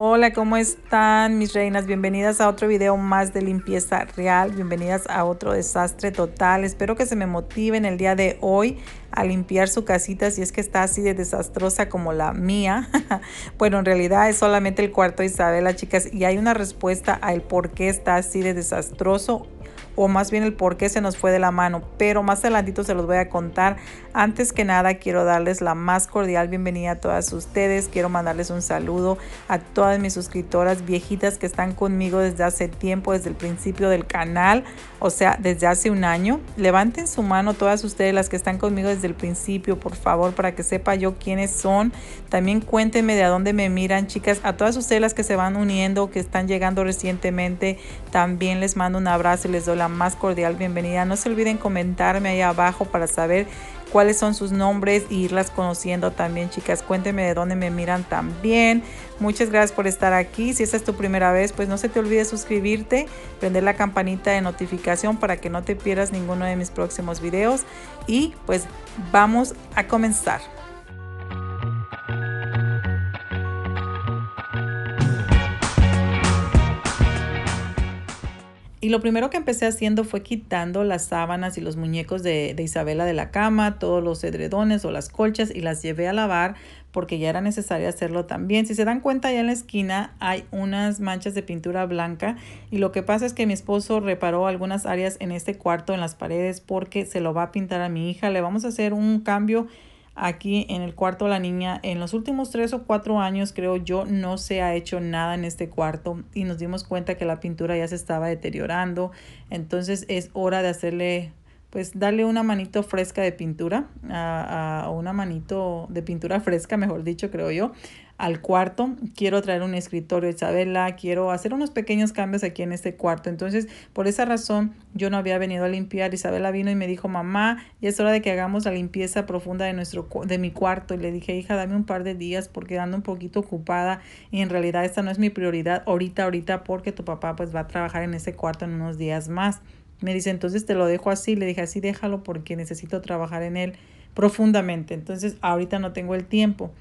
Hola, ¿cómo están mis reinas? Bienvenidas a otro video más de limpieza real, bienvenidas a otro desastre total. Espero que se me motiven el día de hoy a limpiar su casita si es que está así de desastrosa como la mía. bueno, en realidad es solamente el cuarto de Isabela, chicas, y hay una respuesta al por qué está así de desastroso o más bien el por qué se nos fue de la mano, pero más adelantito se los voy a contar. Antes que nada quiero darles la más cordial bienvenida a todas ustedes, quiero mandarles un saludo a todas mis suscriptoras viejitas que están conmigo desde hace tiempo, desde el principio del canal, o sea, desde hace un año. Levanten su mano todas ustedes las que están conmigo desde el principio, por favor, para que sepa yo quiénes son. También cuéntenme de a dónde me miran, chicas. A todas ustedes las que se van uniendo, que están llegando recientemente, también les mando un abrazo y les doy la más cordial bienvenida. No se olviden comentarme ahí abajo para saber cuáles son sus nombres e irlas conociendo también, chicas. Cuéntenme de dónde me miran también. Muchas gracias por estar aquí. Si esta es tu primera vez, pues no se te olvide suscribirte, prender la campanita de notificación para que no te pierdas ninguno de mis próximos videos. Y pues vamos a comenzar. Y lo primero que empecé haciendo fue quitando las sábanas y los muñecos de, Isabela de la cama, todos los edredones o las colchas y las llevé a lavar porque ya era necesario hacerlo también. Si se dan cuenta, ya en la esquina hay unas manchas de pintura blanca y lo que pasa es que mi esposo reparó algunas áreas en este cuarto, en las paredes, porque se lo va a pintar a mi hija. Le vamos a hacer un cambio aquí en el cuarto de la niña. En los últimos tres o cuatro años, creo yo, no se ha hecho nada en este cuarto y nos dimos cuenta que la pintura ya se estaba deteriorando. Entonces es hora de hacerle, pues darle una manito fresca de pintura, a, a una manito de pintura fresca, mejor dicho, creo yo, al cuarto. Quiero traer un escritorio Isabela, quiero hacer unos pequeños cambios aquí en este cuarto. Entonces, por esa razón, yo no había venido a limpiar. Isabela vino y me dijo, mamá, ya es hora de que hagamos la limpieza profunda de, nuestro, de mi cuarto. Y le dije, hija, dame un par de días porque ando un poquito ocupada y en realidad esta no es mi prioridad ahorita, ahorita, porque tu papá pues va a trabajar en ese cuarto en unos días más. Me dice, entonces te lo dejo así. Le dije, así déjalo porque necesito trabajar en él profundamente. Entonces, ahorita no tengo el tiempo.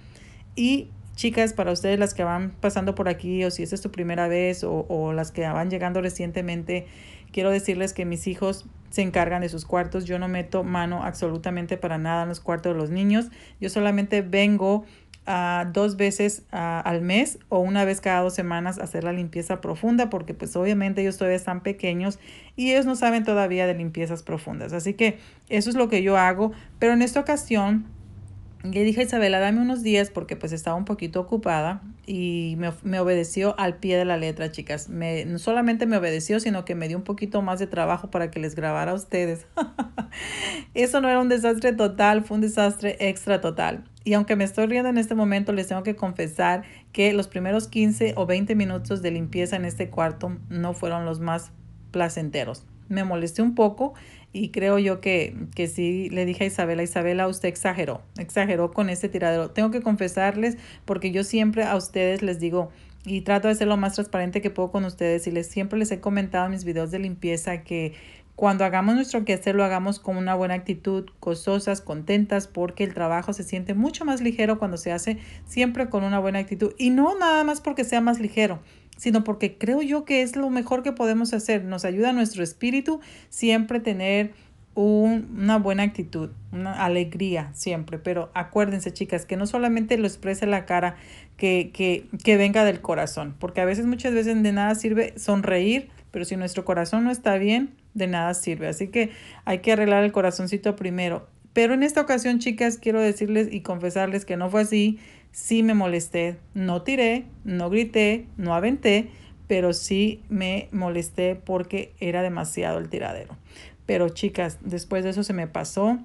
Y Chicas, para ustedes las que van pasando por aquí o si esta es tu primera vez o, o las que van llegando recientemente, quiero decirles que mis hijos se encargan de sus cuartos. Yo no meto mano absolutamente para nada en los cuartos de los niños. Yo solamente vengo uh, dos veces al mes o una vez cada dos semanas hacer la limpieza profunda porque pues obviamente ellos todavía están pequeños y ellos no saben todavía de limpiezas profundas. Así que eso es lo que yo hago. Pero en esta ocasión le dije a Isabela, dame unos días porque pues estaba un poquito ocupada y me, me, obedeció al pie de la letra, chicas. Me, no solamente me obedeció, sino que me dio un poquito más de trabajo para que les grabara a ustedes. Eso no era un desastre total, fue un desastre extra total. Y aunque me estoy riendo en este momento, les tengo que confesar que los primeros 15 o 20 minutos de limpieza en este cuarto no fueron los más placenteros. Me molesté un poco y creo yo que, que sí le dije a Isabela, Isabela, usted exageró, exageró con ese tiradero. Tengo que confesarles porque yo siempre a ustedes les digo y trato de ser lo más transparente que puedo con ustedes y les siempre les he comentado en mis videos de limpieza que cuando hagamos nuestro quehacer lo hagamos con una buena actitud, gozosas, contentas, porque el trabajo se siente mucho más ligero cuando se hace siempre con una buena actitud. Y no nada más porque sea más ligero, sino porque creo yo que es lo mejor que podemos hacer. Nos ayuda a nuestro espíritu siempre tener una buena actitud, una alegría siempre. Pero acuérdense, chicas, que no solamente lo exprese la cara, que, que, que venga del corazón, porque a veces, muchas veces de nada sirve sonreír, pero si nuestro corazón no está bien, de nada sirve. Así que hay que arreglar el corazoncito primero. Pero en esta ocasión, chicas, quiero decirles y confesarles que no fue así. Sí me molesté. No tiré, no grité, no aventé, pero sí me molesté porque era demasiado el tiradero. Pero chicas, después de eso se me pasó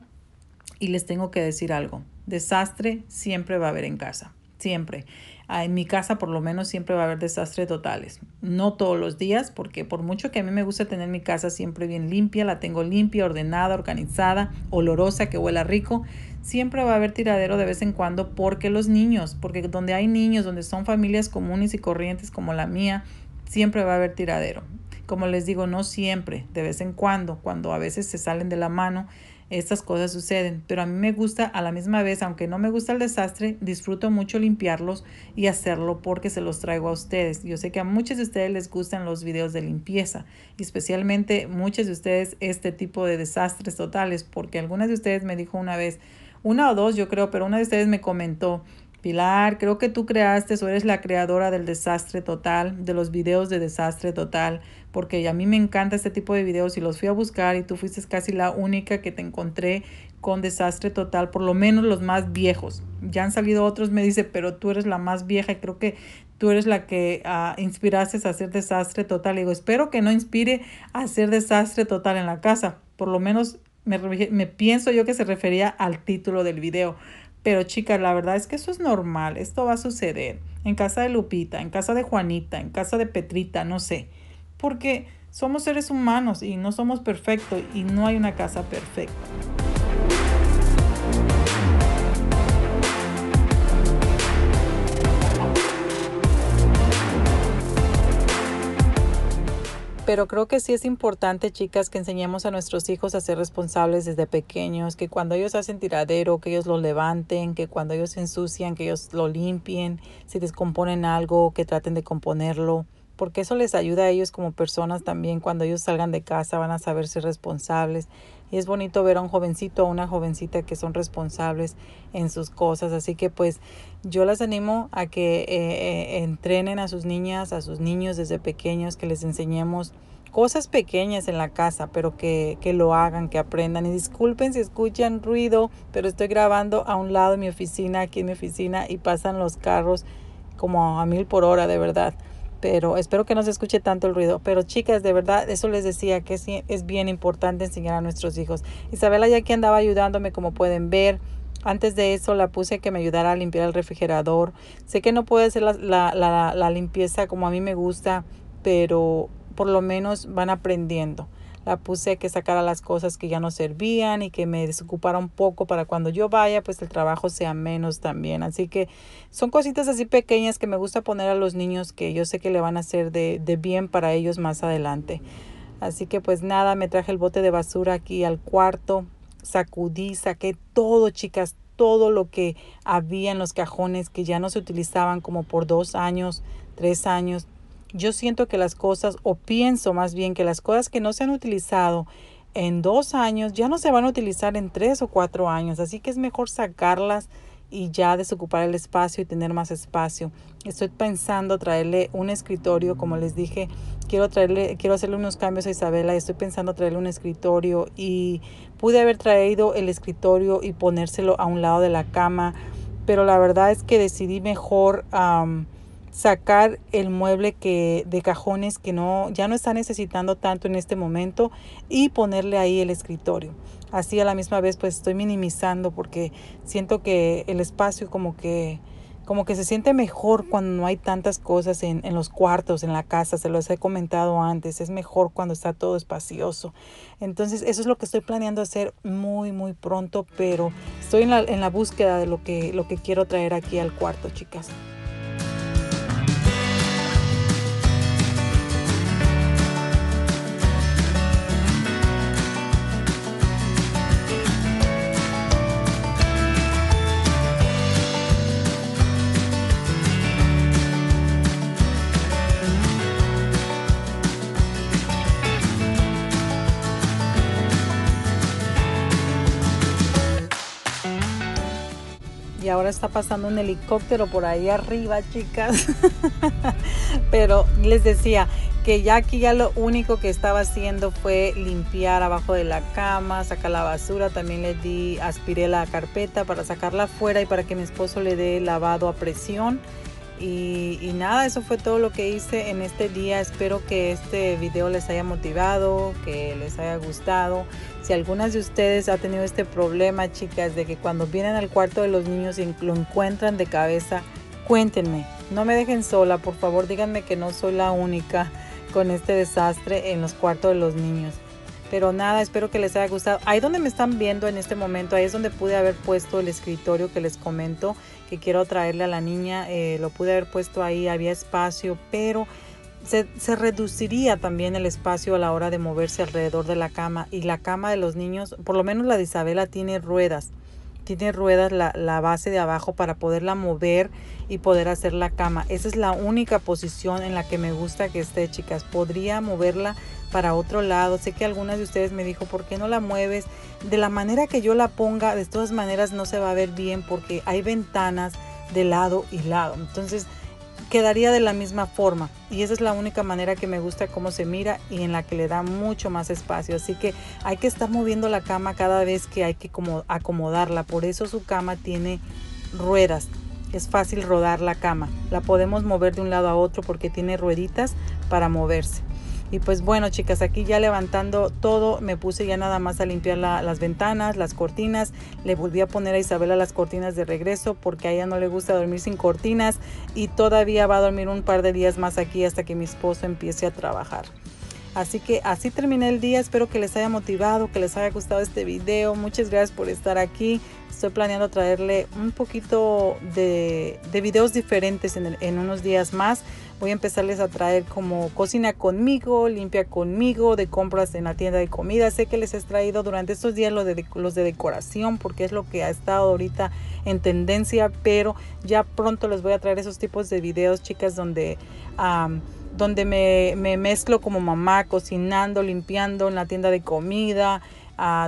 y les tengo que decir algo. Desastre siempre va a haber en casa. Siempre. Ah, en mi casa por lo menos siempre va a haber desastres totales. No todos los días, porque por mucho que a mí me gusta tener mi casa siempre bien limpia, la tengo limpia, ordenada, organizada, olorosa, que huela rico, siempre va a haber tiradero de vez en cuando porque los niños, porque donde hay niños, donde son familias comunes y corrientes como la mía, siempre va a haber tiradero. Como les digo, no siempre, de vez en cuando, cuando a veces se salen de la mano, estas cosas suceden. Pero a mí me gusta a la misma vez, aunque no me gusta el desastre, disfruto mucho limpiarlos y hacerlo porque se los traigo a ustedes. Yo sé que a muchos de ustedes les gustan los videos de limpieza y especialmente muchos de ustedes este tipo de desastres totales porque algunas de ustedes me dijo una vez, una o dos yo creo, pero una de ustedes me comentó, Pilar, creo que tú creaste o eres la creadora del desastre total, de los videos de desastre total, porque a mí me encanta este tipo de videos y los fui a buscar y tú fuiste casi la única que te encontré con desastre total, por lo menos los más viejos. Ya han salido otros, me dice, pero tú eres la más vieja y creo que tú eres la que uh, inspiraste a hacer desastre total. Y digo, espero que no inspire a hacer desastre total en la casa. Por lo menos me, me pienso yo que se refería al título del video pero chicas, la verdad es que eso es normal, esto va a suceder en casa de Lupita, en casa de Juanita, en casa de Petrita, no sé, porque somos seres humanos y no somos perfectos y no hay una casa perfecta. Pero creo que sí es importante, chicas, que enseñemos a nuestros hijos a ser responsables desde pequeños, que cuando ellos hacen tiradero, que ellos lo levanten, que cuando ellos se ensucian, que ellos lo limpien, si descomponen algo, que traten de componerlo, porque eso les ayuda a ellos como personas también. Cuando ellos salgan de casa van a saber ser responsables. Y es bonito ver a un jovencito o una jovencita que son responsables en sus cosas. Así que pues yo las animo a que eh, eh, entrenen a sus niñas, a sus niños desde pequeños, que les enseñemos cosas pequeñas en la casa, pero que, que, lo hagan, que aprendan. Y disculpen si escuchan ruido, pero estoy grabando a un lado de mi oficina, aquí en mi oficina, y pasan los carros como a mil por hora, de verdad pero espero que no se escuche tanto el ruido. Pero chicas, de verdad, eso les decía que es, es bien importante enseñar a nuestros hijos. Isabela ya que andaba ayudándome, como pueden ver. Antes de eso la puse que me ayudara a limpiar el refrigerador. Sé que no puede ser la, la, la, la limpieza como a mí me gusta, pero por lo menos van aprendiendo la puse que sacara las cosas que ya no servían y que me desocupara un poco para cuando yo vaya, pues el trabajo sea menos también. Así que son cositas así pequeñas que me gusta poner a los niños que yo sé que le van a hacer de, de bien para ellos más adelante. Así que pues nada, me traje el bote de basura aquí al cuarto, sacudí, saqué todo, chicas, todo lo que había en los cajones que ya no se utilizaban como por dos años, tres años, yo siento que las cosas, o pienso más bien que las cosas que no se han utilizado en dos años ya no se van a utilizar en tres o cuatro años. Así que es mejor sacarlas y ya desocupar el espacio y tener más espacio. Estoy pensando traerle un escritorio, como les dije, quiero traerle, quiero hacerle unos cambios a Isabela, estoy pensando traerle un escritorio y pude haber traído el escritorio y ponérselo a un lado de la cama, pero la verdad es que decidí mejor sacar el mueble que de cajones que no ya no está necesitando tanto en este momento y ponerle ahí el escritorio. Así a la misma vez pues estoy minimizando porque siento que el espacio como que como que se siente mejor cuando no hay tantas cosas en, en, los cuartos, en la casa, se los he comentado antes, es mejor cuando está todo espacioso. Entonces eso es lo que estoy planeando hacer muy, muy pronto, pero estoy en la, en la búsqueda de lo que, lo que quiero traer aquí al cuarto, chicas. Y ahora está pasando un helicóptero por ahí arriba, chicas. Pero les decía que ya aquí ya lo único que estaba haciendo fue limpiar abajo de la cama, sacar la basura, también le di, aspiré la carpeta para sacarla afuera y para que mi esposo le dé lavado a presión. Y, nada, eso fue todo lo que hice en este día. Espero que este video les haya motivado, que les haya gustado. Si algunas de ustedes ha tenido este problema, chicas, de que cuando vienen al cuarto de los niños y lo encuentran de cabeza, cuéntenme. No me dejen sola, por favor, díganme que no soy la única con este desastre en los cuartos de los niños. Pero nada, espero que les haya gustado. Ahí donde me están viendo en este momento, ahí es donde pude haber puesto el escritorio que les comento, que quiero traerle a la niña. Eh, lo pude haber puesto ahí, había espacio, pero se, se, reduciría también el espacio a la hora de moverse alrededor de la cama y la cama de los niños, por lo menos la de Isabela tiene ruedas, tiene ruedas la, base de abajo para poderla mover y poder hacer la cama. Esa es la única posición en la que me gusta que esté, chicas. Podría moverla para otro lado. Sé que algunas de ustedes me dijo, ¿por qué no la mueves? De la manera que yo la ponga, de todas maneras no se va a ver bien porque hay ventanas de lado y lado. Entonces, quedaría de la misma forma. Y esa es la única manera que me gusta cómo se mira y en la que le da mucho más espacio. Así que hay que estar moviendo la cama cada vez que hay que como acomodarla. Por eso su cama tiene ruedas. Es fácil rodar la cama. La podemos mover de un lado a otro porque tiene rueditas para moverse y pues bueno, chicas, aquí ya levantando todo, me puse ya nada más a limpiar las ventanas, las cortinas. Le volví a poner a Isabela las cortinas de regreso porque a ella no le gusta dormir sin cortinas y todavía va a dormir un par de días más aquí hasta que mi esposo empiece a trabajar. Así que así terminé el día, espero que les haya motivado, que les haya gustado este video. Muchas gracias por estar aquí. Estoy planeando traerle un poquito de, videos diferentes en, en unos días más voy a empezarles a traer como cocina conmigo, limpia conmigo, de compras en la tienda de comida. Sé que les he traído durante estos días los de, los de decoración porque es lo que ha estado ahorita en tendencia, pero ya pronto les voy a traer esos tipos de videos, chicas, donde... donde me, me mezclo como mamá, cocinando, limpiando en la tienda de comida,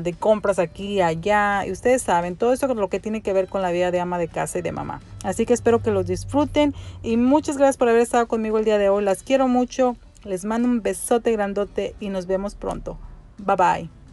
de compras aquí y allá. Y ustedes saben, todo eso lo que tiene que ver con la vida de ama de casa y de mamá. Así que espero que los disfruten y muchas gracias por haber estado conmigo el día de hoy. Las quiero mucho. Les mando un besote grandote y nos vemos pronto. Bye bye.